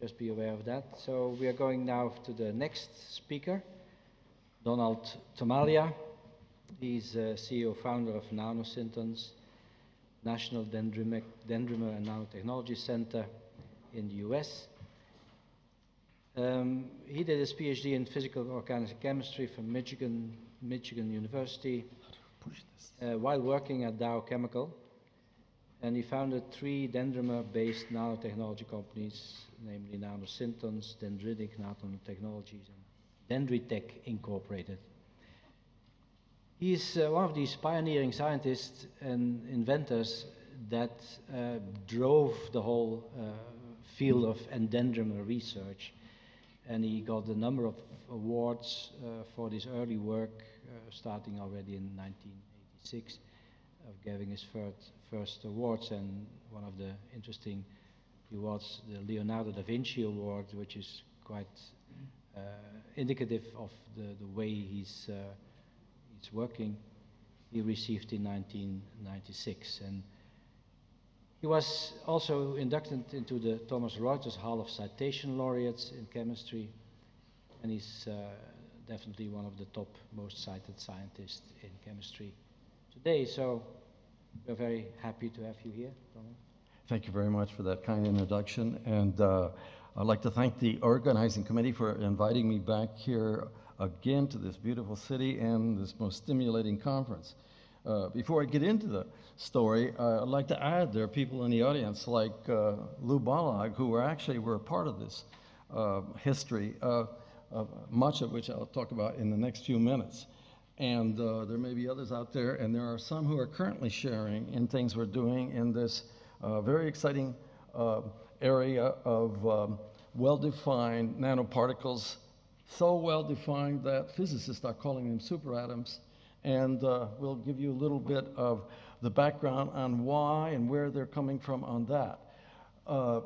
Just be aware of that. So we are going now to the next speaker, Donald Tomalia. He's uh, CEO founder of NanoSynthons, National Dendrimer, Dendrimer and Nanotechnology Center in the US. Um, he did his PhD in physical organic chemistry from Michigan, Michigan University uh, while working at Dow Chemical. And he founded three dendrimer-based nanotechnology companies, namely NanoSynthons, Dendritic Nanotechnologies, and Dendritech Incorporated. He is uh, one of these pioneering scientists and inventors that uh, drove the whole uh, field of endendrimer research. And he got a number of awards uh, for this early work, uh, starting already in 1986, of giving his first, first awards. And one of the interesting awards, the Leonardo da Vinci Award, which is quite uh, indicative of the, the way he's it's working, he received in 1996. And he was also inducted into the Thomson Reuters Hall of Citation Laureates in chemistry, and he's uh, definitely one of the top most cited scientists in chemistry today. So we're very happy to have you here, Donald. Thank you very much for that kind introduction. And uh, I'd like to thank the organizing committee for inviting me back here again to this beautiful city and this most stimulating conference. Uh, before I get into the story, uh, I'd like to add there are people in the audience like uh, Lou Balogh who were actually were a part of this uh, history, uh, much of which I'll talk about in the next few minutes. And uh, there may be others out there, and there are some who are currently sharing in things we're doing in this very exciting area of um, well-defined nanoparticles so well defined that physicists are calling them superatoms. And uh, we'll give you a little bit of the background on why and where they're coming from on that. Uh,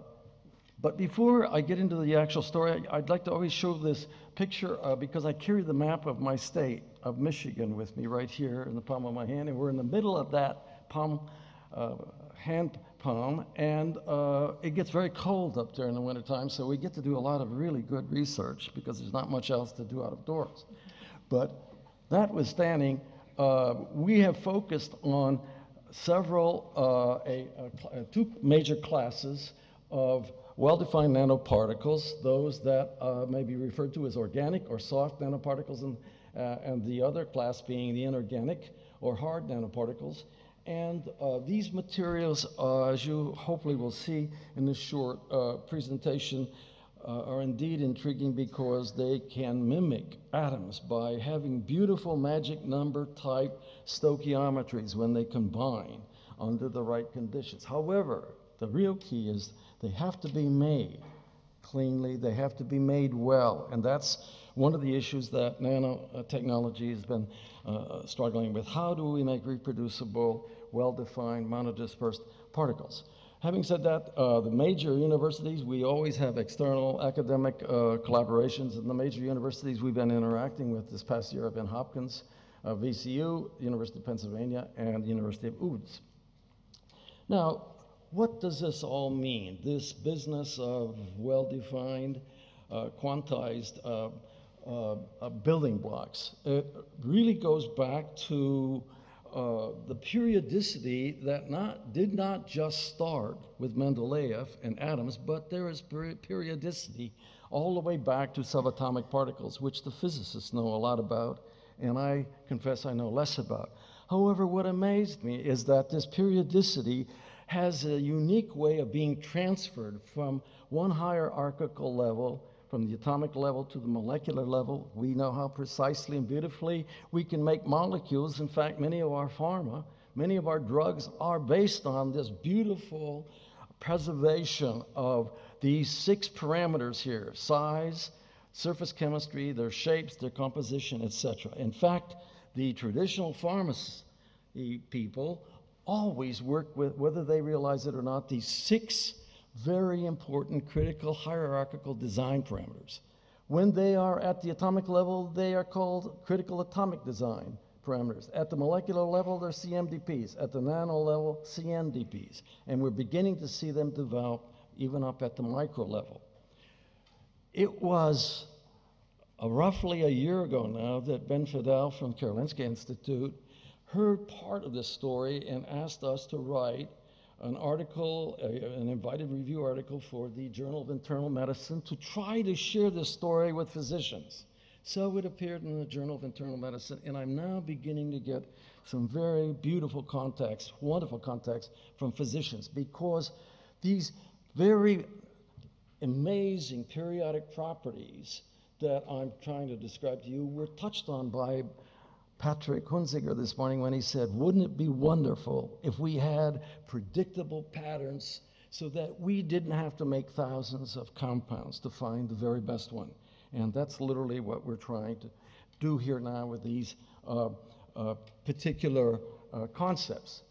but before I get into the actual story, I'd like to always show this picture uh, because I carry the map of my state of Michigan with me right here in the palm of my hand, and we're in the middle of that palm uh, hand palm, and uh, it gets very cold up there in the wintertime, so we get to do a lot of really good research because there's not much else to do out of doors. But notwithstanding, uh, we have focused on several, uh, a, a, two major classes of well-defined nanoparticles, those that uh, may be referred to as organic or soft nanoparticles, and, uh, and the other class being the inorganic or hard nanoparticles. And uh, these materials, uh, as you hopefully will see in this short uh, presentation, uh, are indeed intriguing because they can mimic atoms by having beautiful magic number type stoichiometries when they combine under the right conditions. However, the real key is they have to be made cleanly, they have to be made well, and that's one of the issues that nanotechnology has been uh, struggling with. How do we make reproducible, well-defined, monodispersed particles? Having said that, uh, the major universities, we always have external academic uh, collaborations, and the major universities we've been interacting with this past year have been Hopkins, uh, VCU, University of Pennsylvania, and University of Udine. Now, what does this all mean? This business of well-defined, uh, quantized uh, uh, building blocks. It really goes back to uh, the periodicity that not, did not just start with Mendeleev and atoms, but there is periodicity all the way back to subatomic particles, which the physicists know a lot about, and I confess I know less about. However, what amazed me is that this periodicity has a unique way of being transferred from one hierarchical level from the atomic level to the molecular level. We know how precisely and beautifully we can make molecules. In fact, many of our pharma, many of our drugs are based on this beautiful preservation of these six parameters here size, surface chemistry, their shapes, their composition, etc. In fact, the traditional pharmacy people always work with, whether they realize it or not, these six very important critical hierarchical design parameters. When they are at the atomic level, they are called critical atomic design parameters. At the molecular level, they're CMDPs. At the nano level, CNDPs. And we're beginning to see them develop even up at the micro level. It was uh, roughly a year ago now that Bengt Fadeel from Karolinska Institute heard part of this story and asked us to write an article, a- an invited review article for the Journal of Internal Medicine to try to share this story with physicians. So it appeared in the Journal of Internal Medicine, and I'm now beginning to get some very beautiful contacts, wonderful contacts from physicians because these very amazing periodic properties that I'm trying to describe to you were touched on by Patrick Hunziker this morning when he said, Wouldn't it be wonderful if we had predictable patterns so that we didn't have to make thousands of compounds to find the very best one? And that's literally what we're trying to do here now with these uh, uh, particular uh, concepts.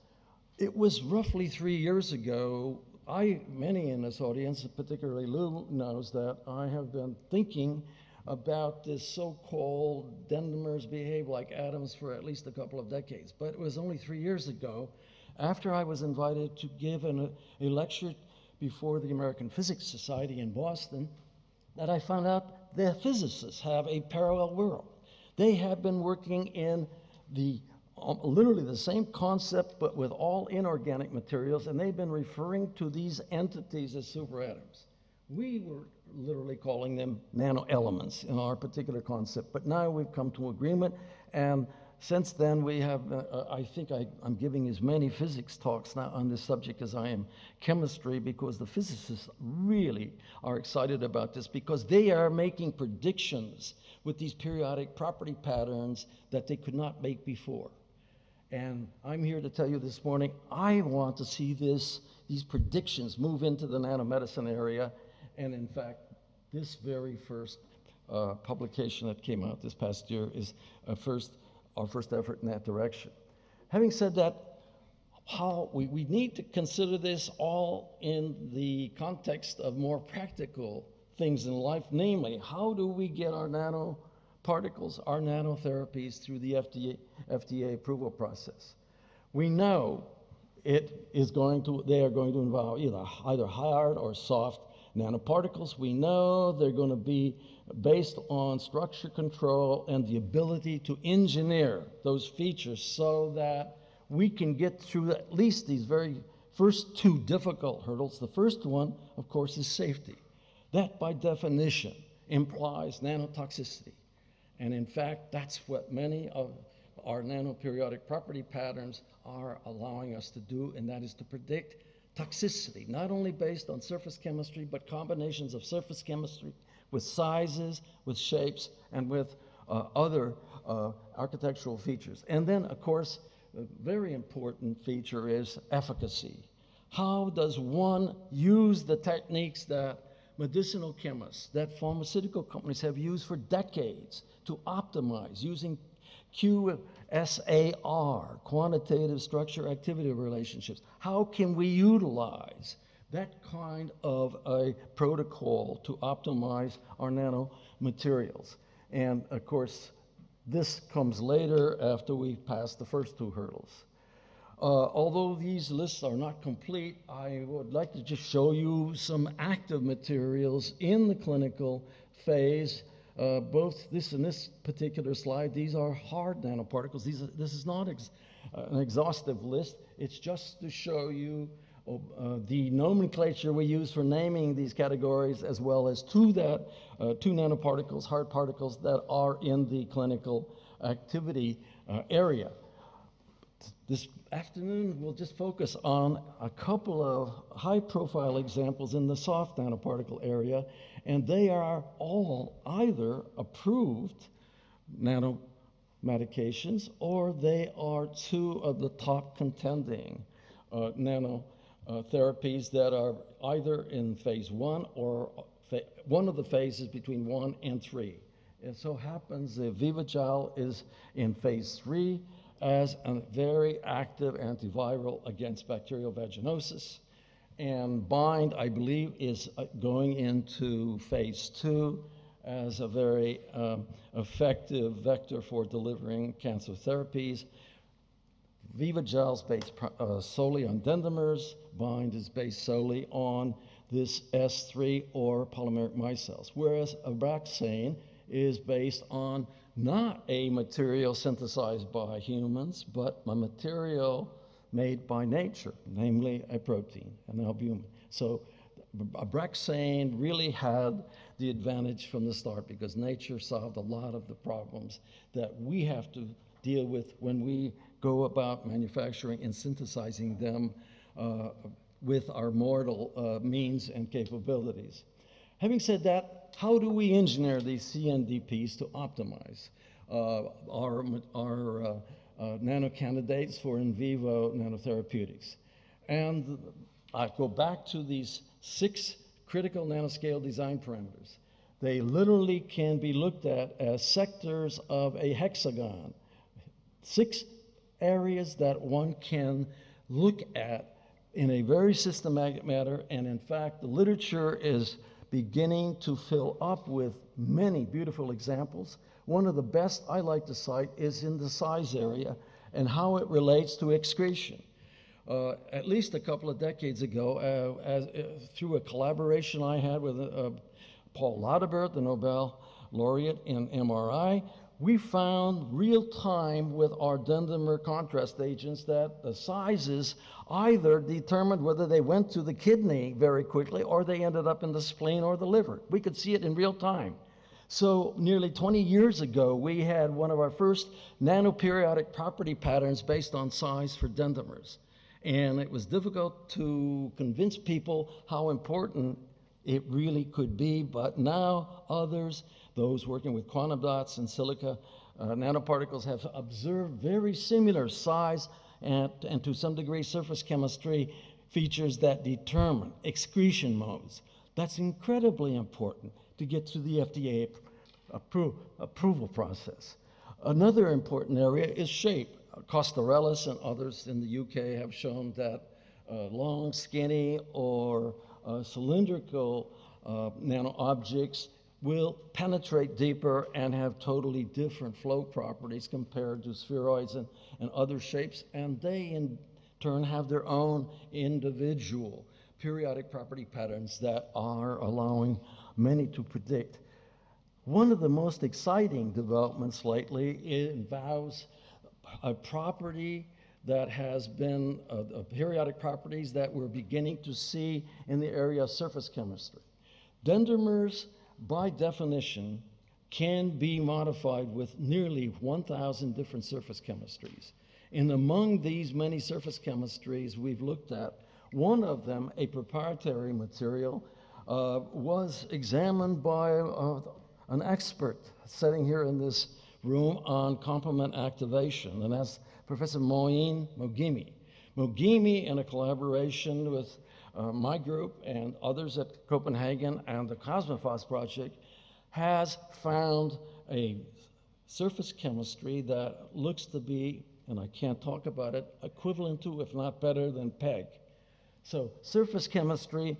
It was roughly three years ago. I, many in this audience, particularly Lou, knows that I have been thinking about this so-called dendrimers behave like atoms for at least a couple of decades. But it was only three years ago, after I was invited to give an, a lecture before the American Physics Society in Boston, that I found out the physicists have a parallel world. They have been working in the um, literally the same concept, but with all inorganic materials, and they've been referring to these entities as superatoms. We were literally calling them nano elements in our particular concept, but now we've come to agreement, and since then we have, uh, uh, I think I, I'm giving as many physics talks now on this subject as I am chemistry, because the physicists really are excited about this, because they are making predictions with these periodic property patterns that they could not make before. And I'm here to tell you this morning, I want to see this, these predictions move into the nanomedicine area. And in fact, this very first uh, publication that came out this past year is a first, our first effort in that direction. Having said that, how we, we need to consider this all in the context of more practical things in life, namely, how do we get our nanoparticles, our nanotherapies through the FDA, FDA approval process? We know it is going to, they are going to involve either, either hard or soft nanoparticles. We know they're going to be based on structure control and the ability to engineer those features so that we can get through at least these very first two difficult hurdles. The first one, of course, is safety. That, by definition, implies nanotoxicity. And in fact, that's what many of our nanoperiodic property patterns are allowing us to do, and that is to predict toxicity, not only based on surface chemistry, but combinations of surface chemistry with sizes, with shapes, and with uh, other uh, architectural features. And then, of course, a very important feature is efficacy. How does one use the techniques that medicinal chemists, that pharmaceutical companies have used for decades to optimize using QSAR, quantitative structure activity relationships. How can we utilize that kind of a protocol to optimize our nanomaterials? And of course, this comes later after we've passed the first two hurdles. Uh, although these lists are not complete, I would like to just show you some active materials in the clinical phase. Uh, both this and this particular slide, these are hard nanoparticles. These are, this is not ex uh, an exhaustive list. It's just to show you uh, the nomenclature we use for naming these categories, as well as two that uh, two nanoparticles, hard particles that are in the clinical activity uh, area. This afternoon, we'll just focus on a couple of high-profile examples in the soft nanoparticle area, and they are all either approved nanomedications or they are two of the top contending uh, nano uh, therapies that are either in phase one or fa one of the phases between one and three. It so happens that VivaGel is in phase three as a very active antiviral against bacterial vaginosis. And Bind, I believe, is uh, going into phase two as a very um, effective vector for delivering cancer therapies. VivaGel's based uh, solely on dendrimers. Bind is based solely on this S3 or polymeric micelles, whereas Abraxane is based on not a material synthesized by humans, but a material made by nature, namely a protein, an albumin. So Abraxane really had the advantage from the start because nature solved a lot of the problems that we have to deal with when we go about manufacturing and synthesizing them uh, with our mortal uh, means and capabilities. Having said that, how do we engineer these CNDPs to optimize uh, our, our uh, uh, nanocandidates for in vivo nanotherapeutics? And I go back to these six critical nanoscale design parameters. They literally can be looked at as sectors of a hexagon, six areas that one can look at in a very systematic manner. And in fact, the literature is beginning to fill up with many beautiful examples. One of the best I like to cite is in the size area and how it relates to excretion. Uh, at least a couple of decades ago, uh, as, uh, through a collaboration I had with uh, Paul Lauterbur, the Nobel laureate in MRI, we found real time with our dendrimer contrast agents that the sizes either determined whether they went to the kidney very quickly or they ended up in the spleen or the liver. We could see it in real time. So, nearly 20 years ago, we had one of our first nanoperiodic property patterns based on size for dendrimers. And it was difficult to convince people how important it really could be, but now others those working with quantum dots and silica uh, nanoparticles have observed very similar size and, and to some degree surface chemistry features that determine excretion modes. That's incredibly important to get to the FDA appro approval process. Another important area is shape. Kostarelos and others in the UK have shown that uh, long, skinny, or uh, cylindrical uh, nano objects will penetrate deeper and have totally different flow properties compared to spheroids and, and other shapes. And they, in turn, have their own individual periodic property patterns that are allowing many to predict. One of the most exciting developments lately involves a property that has been uh, periodic properties that we're beginning to see in the area of surface chemistry. Dendrimers by definition, can be modified with nearly 1,000 different surface chemistries. And among these many surface chemistries we've looked at, one of them, a proprietary material, uh, was examined by uh, an expert sitting here in this room on complement activation, and that's Professor Moein Moghimi. Moghimi, in a collaboration with uh, my group and others at Copenhagen and the Cosmophos project has found a surface chemistry that looks to be, and I can't talk about it, equivalent to, if not better than PEG. So surface chemistry,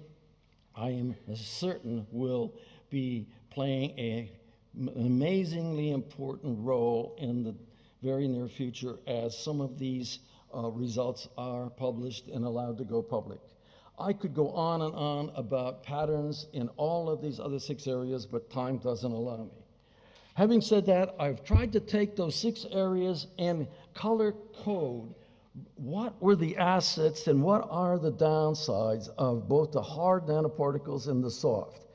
I am certain, will be playing a, an amazingly important role in the very near future as some of these uh, results are published and allowed to go public. I could go on and on about patterns in all of these other six areas, but time doesn't allow me. Having said that, I've tried to take those six areas and color code what were the assets and what are the downsides of both the hard nanoparticles and the soft.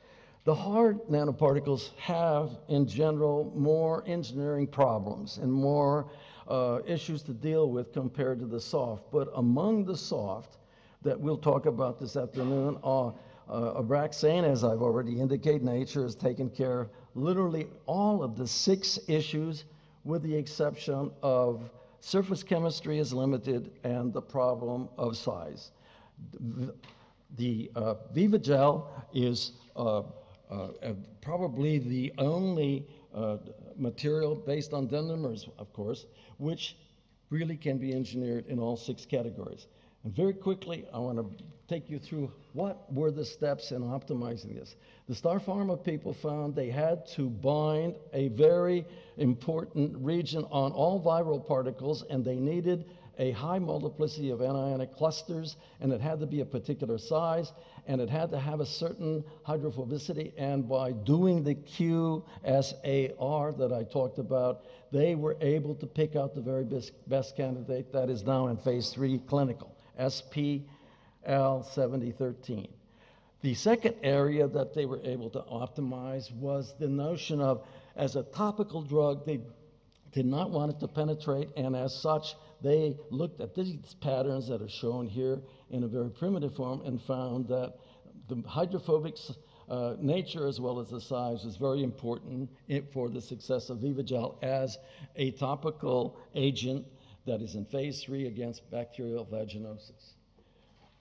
The hard nanoparticles have, in general, more engineering problems and more uh, issues to deal with compared to the soft. But among the soft, that we'll talk about this afternoon are uh, Abraxane, as I've already indicated, nature has taken care of literally all of the six issues with the exception of surface chemistry is limited and the problem of size. The uh, VivaGel is uh, uh, probably the only uh, material based on dendrimers, of course, which really can be engineered in all six categories. And very quickly, I want to take you through what were the steps in optimizing this. The Starpharma people found they had to bind a very important region on all viral particles, and they needed a high multiplicity of anionic clusters, and it had to be a particular size, and it had to have a certain hydrophobicity. And by doing the QSAR that I talked about, they were able to pick out the very best, best candidate that is now in phase three clinical, SPL7013. The second area that they were able to optimize was the notion of, as a topical drug, they did not want it to penetrate, and as such, they looked at these patterns that are shown here in a very primitive form and found that the hydrophobic uh, nature as well as the size is very important for the success of VivaGel as a topical agent that is in phase three against bacterial vaginosis.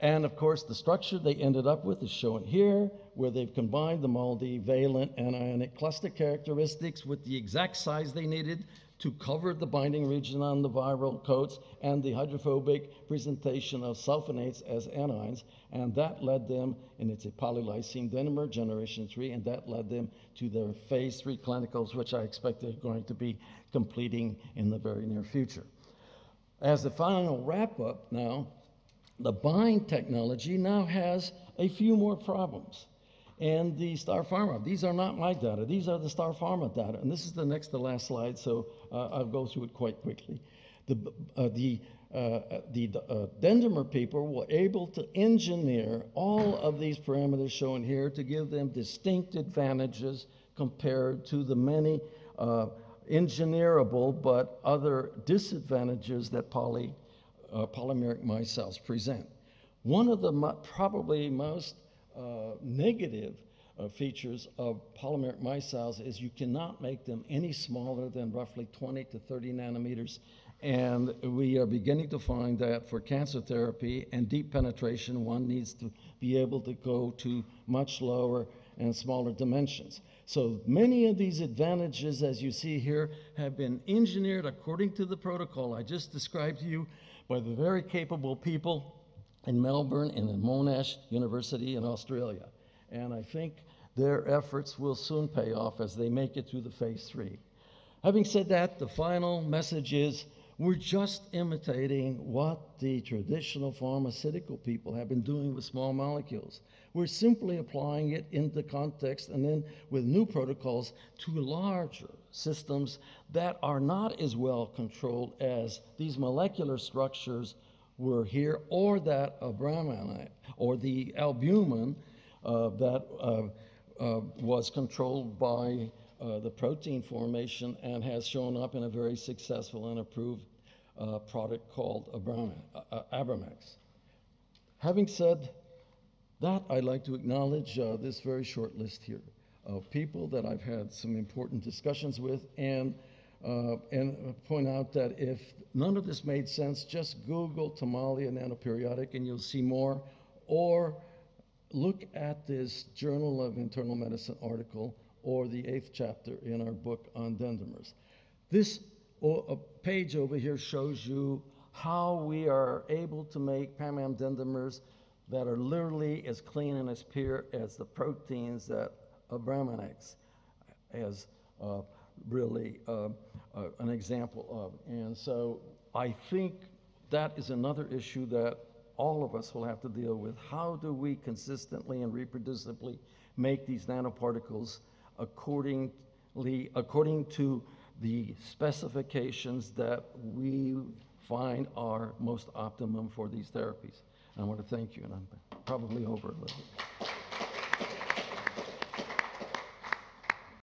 And of course, the structure they ended up with is shown here, where they've combined the multivalent anionic cluster characteristics with the exact size they needed to cover the binding region on the viral coats and the hydrophobic presentation of sulfonates as anions. And that led them, and it's a polylysine dendrimer generation three, and that led them to their phase three clinicals, which I expect they're going to be completing in the very near future. As the final wrap up now, the bind technology now has a few more problems. And the Starpharma, these are not my data, these are the Starpharma data. And this is the next to last slide, so uh, I'll go through it quite quickly. The, uh, the, uh, the uh, Dendrimer people were able to engineer all of these parameters shown here to give them distinct advantages compared to the many uh, engineerable but other disadvantages that poly, uh, polymeric micelles present. One of the mo- probably most uh, negative uh, features of polymeric micelles is you cannot make them any smaller than roughly 20 to 30 nanometers. And we are beginning to find that for cancer therapy and deep penetration, one needs to be able to go to much lower and smaller dimensions. So many of these advantages, as you see here, have been engineered according to the protocol I just described to you by the very capable people in Melbourne and in Monash University in Australia. And I think their efforts will soon pay off as they make it through the phase three. Having said that, the final message is we're just imitating what the traditional pharmaceutical people have been doing with small molecules. We're simply applying it in the context and then with new protocols to larger systems that are not as well controlled as these molecular structures were here, or that of abramamide, or the albumin uh, that uh, uh, was controlled by uh, the protein formation and has shown up in a very successful and approved uh, product called Abrama, uh, uh, Abramax. Having said that, I'd like to acknowledge uh, this very short list here of people that I've had some important discussions with and, uh, and point out that if none of this made sense, just Google Tomalia nanoperiodic and you'll see more, or look at this Journal of Internal Medicine article or the eighth chapter in our book on dendrimers. This page over here shows you how we are able to make PAMAM dendrimers that are literally as clean and as pure as the proteins that Abramonex has uh, really uh, uh, an example of. And so I think that is another issue that all of us will have to deal with. How do we consistently and reproducibly make these nanoparticles accordingly, according to the specifications that we find are most optimum for these therapies? And I want to thank you, and I'm probably over a little bit.